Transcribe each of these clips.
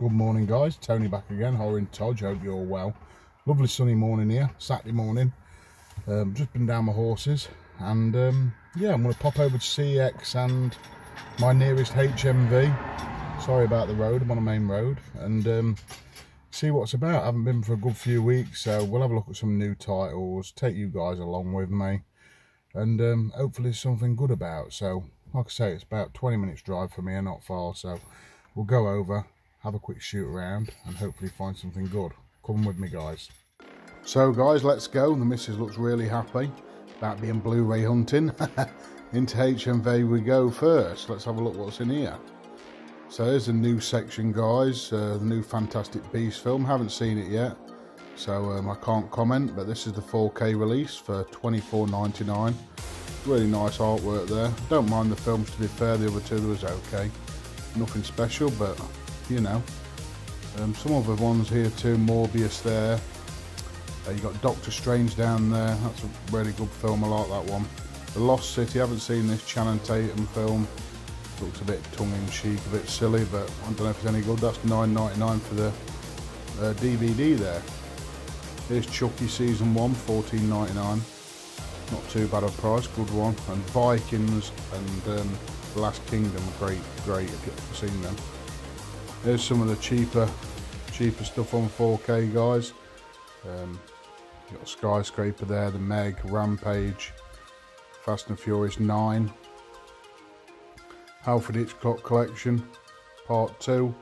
Good morning guys, Tony back again, Horror Todge, hope you're well. Lovely sunny morning here, Saturday morning. Um, just been down my horses and um, yeah, I'm going to pop over to CEX and my nearest HMV. Sorry about the road, I'm on a main road and um, see what's about. I haven't been for a good few weeks so we'll have a look at some new titles, take you guys along with me and um, hopefully something good about. So like I say, it's about 20 minutes drive for me and not far so we'll go over have a quick shoot around and hopefully find something good. Come with me guys. So guys, let's go. The missus looks really happy about being Blu-ray hunting. Into HMV we go first. Let's have a look what's in here. So there's a new section guys, uh, the new Fantastic Beast film. Haven't seen it yet, so um, I can't comment, but this is the 4K release for 24.99. Really nice artwork there. Don't mind the films to be fair, the other two was okay. Nothing special, but you know. Um, some other ones here too, Morbius there. Uh, you got Doctor Strange down there, that's a really good film, I like that one. The Lost City, I haven't seen this Channing Tatum film. Looks a bit tongue-in-cheek, a bit silly, but I don't know if it's any good. That's 9.99 for the uh, DVD there. Here's Chucky Season 1, 14.99. Not too bad a price, good one. And Vikings and um, The Last Kingdom, great, great, if you've seen them. There's some of the cheaper cheaper stuff on 4K guys. Um, got Skyscraper there, The Meg, Rampage, Fast and Furious 9, Alfred Hitchcock Collection, Part 2.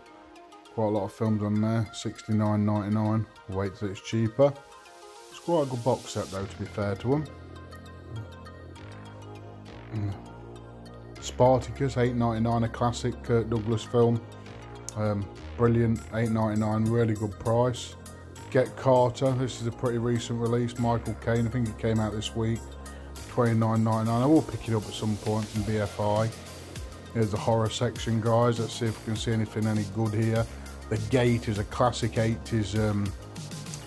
Quite a lot of films on there, 69.99. Wait till it's cheaper. It's quite a good box set though, to be fair to them. Mm. Spartacus, 8.99, a classic Kirk Douglas film. Um, brilliant, 8.99, really good price. Get Carter, this is a pretty recent release, Michael Caine, I think it came out this week. 29.99. I will pick it up at some point from BFI. Here's the horror section, guys. Let's see if we can see anything any good here. The Gate is a classic 80s um,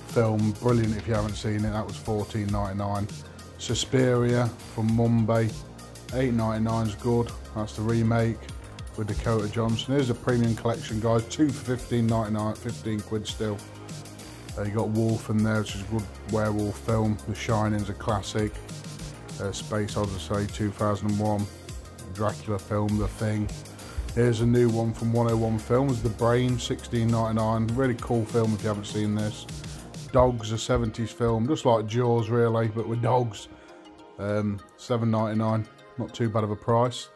film. Brilliant if you haven't seen it. That was 14.99. Suspiria from Mubi. 8.99 is good. That's the remake with Dakota Johnson. Here's a premium collection, guys. Two for 15.99, 15 quid still. Uh, you got Wolf in there, which is a good werewolf film. The Shining's a classic. Uh, Space Odyssey 2001. Dracula film, The Thing. Here's a new one from 101 Films, The Brain, 16.99. Really cool film if you haven't seen this. Dogs, a 70s film, just like Jaws really, but with dogs. Um, 7.99, not too bad of a price.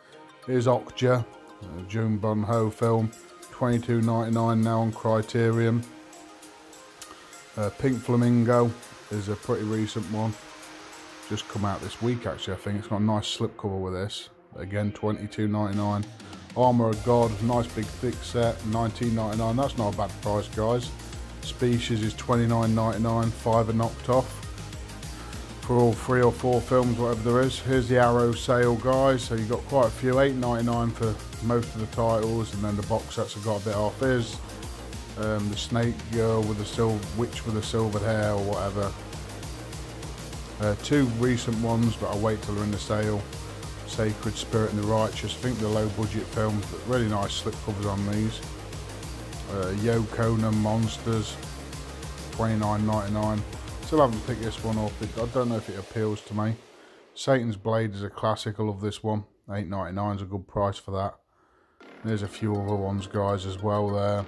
Here's Okja, uh, June Bun Ho film, 22.99 now on Criterion. Uh, Pink Flamingo is a pretty recent one. Just come out this week actually, I think. It's got a nice slipcover with this. Again, 22.99. Armour of God, nice big thick set, 19.99. That's not a bad price, guys. Species is 29.99. Five are knocked off for all three or four films, whatever there is. Here's the Arrow sale, guys. So you've got quite a few, 8.99 for most of the titles, and then the box sets have got a bit off. Here's um, the Snake Girl with the silver, witch with the silvered hair, or whatever. Uh, two recent ones, but I'll wait till they're in the sale. Sacred Spirit and the Righteous. I think the low budget films, but really nice slip covers on these. Uh, Yokai Monsters, 29.99. Still haven't picked this one up. I don't know if it appeals to me. Satan's Blade is a classic. I love this one. 8.99 is a good price for that. There's a few other ones, guys, as well there.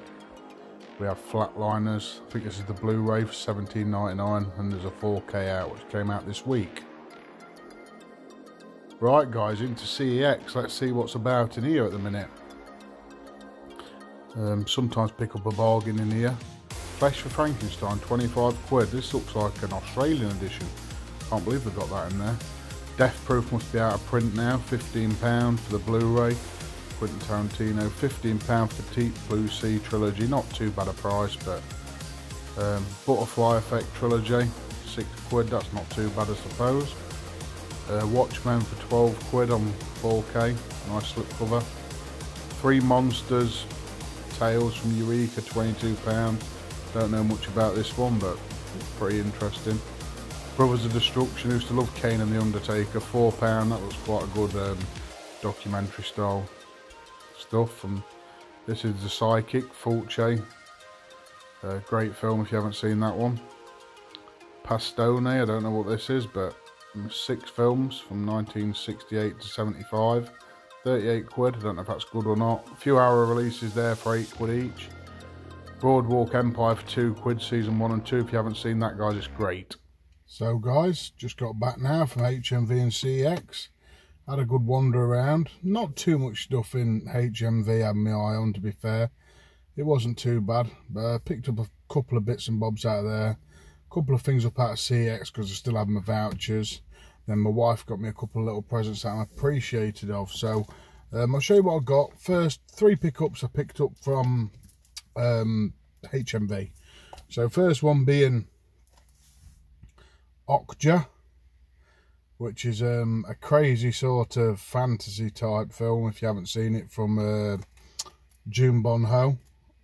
We have Flatliners. I think this is the Blu-ray for 17.99, and there's a 4K out which came out this week. Right, guys, into CEX. Let's see what's about in here at the minute. Um, sometimes pick up a bargain in here. Flesh for Frankenstein, 25 quid. This looks like an Australian edition. Can't believe they got that in there. Death Proof must be out of print now, £15 for the Blu-ray. Quentin Tarantino, £15 for Deep Blue Sea Trilogy. Not too bad a price, but um, Butterfly Effect Trilogy, 6 quid. That's not too bad, I suppose. Uh, Watchmen for 12 quid on 4K. Nice slipcover. Three Monsters, Tales from Eureka, £22. Don't know much about this one, but it's pretty interesting. Brothers of Destruction, used to love Kane and the Undertaker, £4, that was quite a good um, documentary style stuff. And This is The Psychic, Fulci. Uh, great film if you haven't seen that one. Pastone, I don't know what this is, but six films from 1968 to 75. 38 quid, I don't know if that's good or not. A few hour releases there for 8 quid each. Boardwalk Empire for 2 quid, season 1 and 2. If you haven't seen that, guys, it's great. So, guys, just got back now from HMV and CEX. Had a good wander around. Not too much stuff in HMV had my eye on, to be fair. It wasn't too bad, but I picked up a couple of bits and bobs out of there. A couple of things up out of CEX because I still had my vouchers. Then my wife got me a couple of little presents that I'm appreciated of. So um, I'll show you what I got. First, three pickups I picked up from um, HMV. So first one being Okja, which is um, a crazy sort of fantasy type film. If you haven't seen it from uh, June Bon Ho,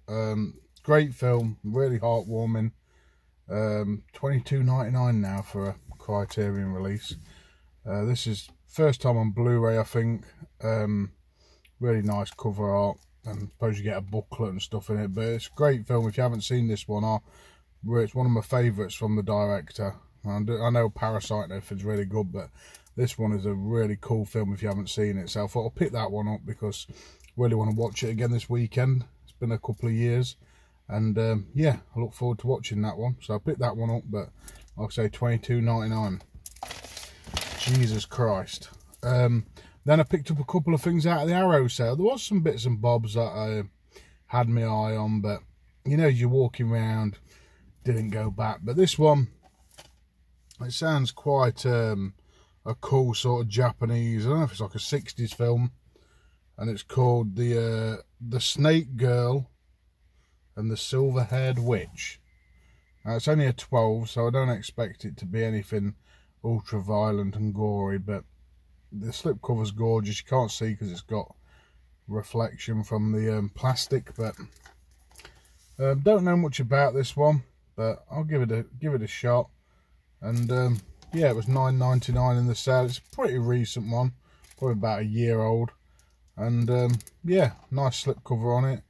um, great film, really heartwarming. Um, Twenty two ninety nine now for a Criterion release. Uh, this is first time on Blu-ray, I think. Um, really nice cover art, and I suppose you get a booklet and stuff in it. But it's a great film. If you haven't seen this one, I, it's one of my favourites from the director. And I know Parasite is really good, but this one is a really cool film if you haven't seen it. So I thought I'll pick that one up because I really want to watch it again this weekend. It's been a couple of years. And um, yeah, I look forward to watching that one. So I picked that one up, but like I say, twenty two ninety nine. Jesus Christ. Um, then I picked up a couple of things out of the Arrow sale. There was some bits and bobs that I had my eye on, but you know, you're walking around, didn't go back. But this one, it sounds quite um, a cool sort of Japanese. I don't know if it's like a 60s film, and it's called the uh, the Snake Girl and the Silver Haired Witch. Now, it's only a 12, so I don't expect it to be anything ultra violent and gory, but the slipcover's gorgeous. You can't see because it's got reflection from the um, plastic, but um, don't know much about this one, but I'll give it a give it a shot. And um, yeah, it was nine ninety nine in the sale. It's a pretty recent one, probably about a year old. And um, yeah, nice slipcover on it.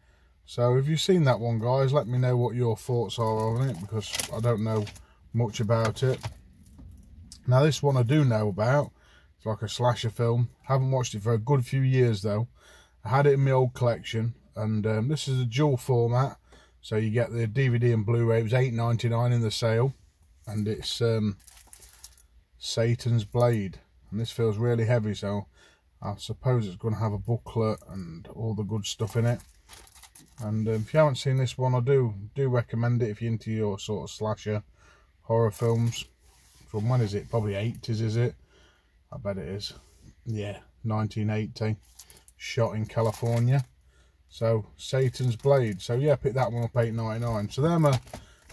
So if you've seen that one, guys, let me know what your thoughts are on it because I don't know much about it. Now this one I do know about. It's like a slasher film. Haven't watched it for a good few years though. I had it in my old collection and um, this is a dual format. So you get the DVD and Blu-ray. It was eight ninety nine in the sale. And it's um, Satan's Blade. And this feels really heavy so I suppose it's going to have a booklet and all the good stuff in it. And um, if you haven't seen this one, I do do recommend it if you're into your sort of slasher horror films from when is it? Probably 80s, is it? I bet it is. Yeah, 1980. Shot in California. So, Satan's Blade. So, yeah, pick that one up 8.99. So, they're my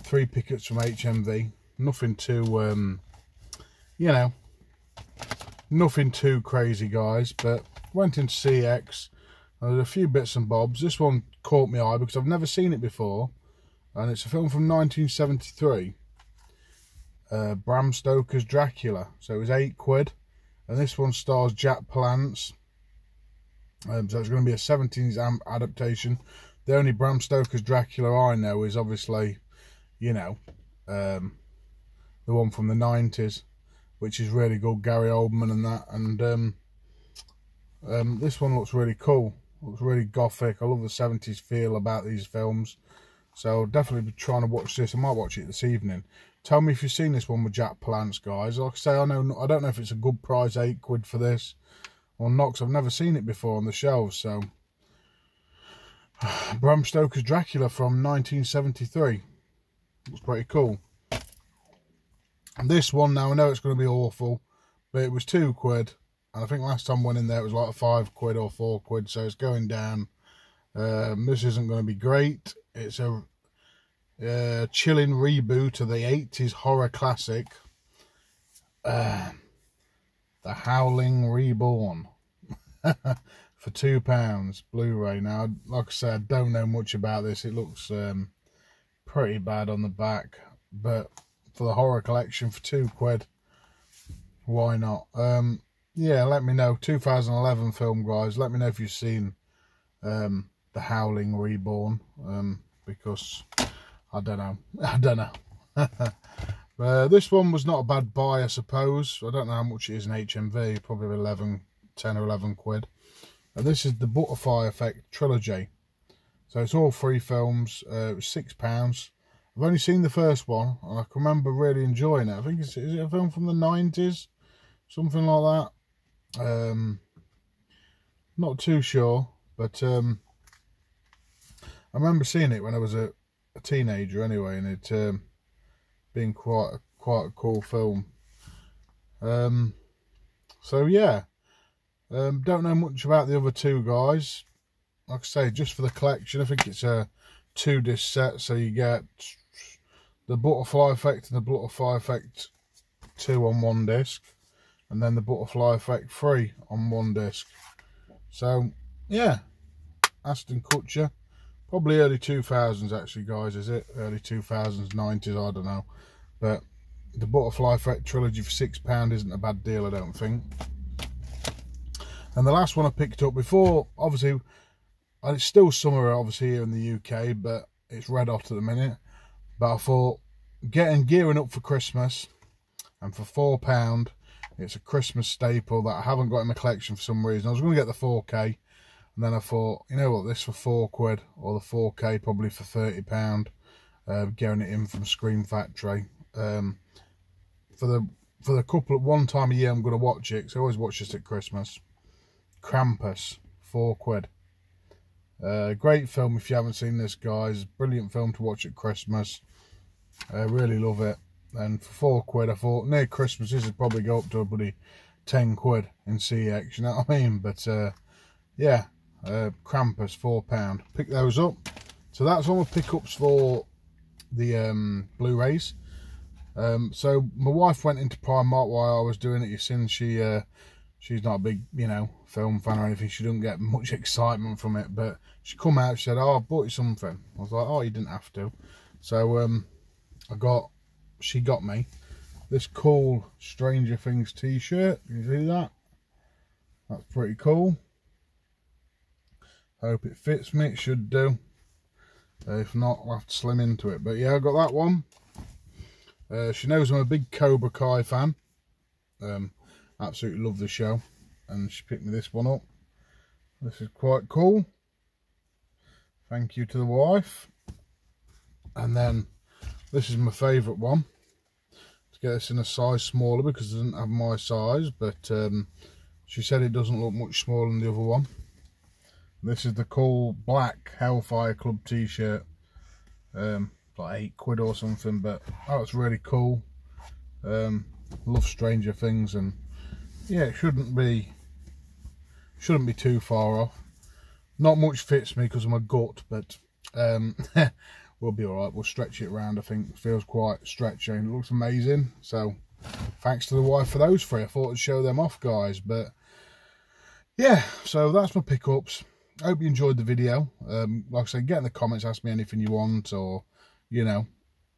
three pickets from HMV. Nothing too, um, you know, nothing too crazy, guys. But went into CEX. There's a few bits and bobs. This one caught my eye because I've never seen it before. And it's a film from 1973 uh, Bram Stoker's Dracula. So it was eight quid. And this one stars Jack Palance. Um, so it's going to be a 17s adaptation. The only Bram Stoker's Dracula I know is obviously, you know, um, the one from the 90s, which is really good. Gary Oldman and that. And um, um, this one looks really cool. Looks really gothic. I love the 70s feel about these films. So definitely be trying to watch this. I might watch it this evening. Tell me if you've seen this one with Jack Palance, guys. Like I say, I know I don't know if it's a good price, eight quid for this or not, I've never seen it before on the shelves. So, Bram Stoker's Dracula from 1973. Looks pretty cool. And this one now, I know it's going to be awful, but it was two quid. And I think last time I went in there, it was like five quid or four quid, so it's going down. Um, this isn't going to be great. It's a uh, chilling reboot of the 80s horror classic, uh, The Howling Reborn, for £2, Blu-ray. Now, like I said, I don't know much about this. It looks um, pretty bad on the back, but for the horror collection for two quid, why not? Um, yeah, let me know. 2011 film, guys. Let me know if you've seen um, The Howling Reborn um, because I don't know. I don't know. uh, this one was not a bad buy, I suppose. I don't know how much it is in HMV, probably 11, 10 or 11 quid. And this is the Butterfly Effect Trilogy. So it's all three films, uh, six pounds. I've only seen the first one, and I can remember really enjoying it. I think it's is it a film from the nineties, something like that. Um, not too sure, but um, I remember seeing it when I was a, a teenager, anyway, and it um, being quite a, quite a cool film. Um, so yeah, um, don't know much about the other two guys like I say, just for the collection, I think it's a two disc set, so you get the Butterfly Effect and the Butterfly Effect 2 on one disc, and then the Butterfly Effect 3 on one disc. So, yeah, Ashton Kutcher. Probably early 2000s, actually, guys, is it? Early 2000s, 90s, I don't know. But the Butterfly Effect trilogy for £6 isn't a bad deal, I don't think. And the last one I picked up before, obviously, and it's still summer obviously here in the UK but it's red hot at the minute but I thought getting gearing up for Christmas and for four pound it's a Christmas staple that I haven't got in my collection for some reason I was going to get the 4k and then I thought you know what this for four quid or the 4k probably for 30 pound uh, getting it in from Scream Factory um, for the for the couple of one time a year I'm going to watch it because I always watch this at Christmas Krampus four quid uh, great film if you haven't seen this, guys. Brilliant film to watch at Christmas. I really love it. And for four quid, I thought near Christmas this would probably go up to a bloody ten quid in CEX. You know what I mean? But uh, yeah, uh, Krampus four pound. Pick those up. So that's all my pickups for the um, Blu-rays. Um, so my wife went into Primark while I was doing it. You seen she uh, she's not a big, you know, film fan or anything. She didn't get much excitement from it. But she come out, she said, oh, I bought you something. I was like, oh, you didn't have to. So um, I got, she got me this cool Stranger Things t-shirt. You see that? That's pretty cool. Hope it fits me. It should do. If not, I'll have to slim into it. But yeah, I've got that one. Uh, she knows I'm a big Cobra Kai fan. Um, absolutely love the show and she picked me this one up this is quite cool thank you to the wife and then this is my favorite one to get this in a size smaller because it doesn't have my size but um, she said it doesn't look much smaller than the other one this is the cool black Hellfire Club t-shirt um, like 8 quid or something but oh it's really cool um, love Stranger Things and yeah, it shouldn't be shouldn't be too far off. Not much fits me because of my gut, but um, we'll be all right. We'll stretch it around. I think it feels quite stretchy and it looks amazing. So thanks to the wife for those three. I thought I'd show them off, guys. But yeah, so that's my pickups. I hope you enjoyed the video. Um, like I said, get in the comments, ask me anything you want, or you know,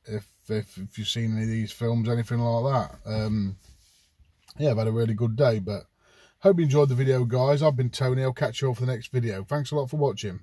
if if, if you've seen any of these films, anything like that. Um, yeah, I've had a really good day, but hope you enjoyed the video, guys. I've been Tony. I'll catch you all for the next video. Thanks a lot for watching.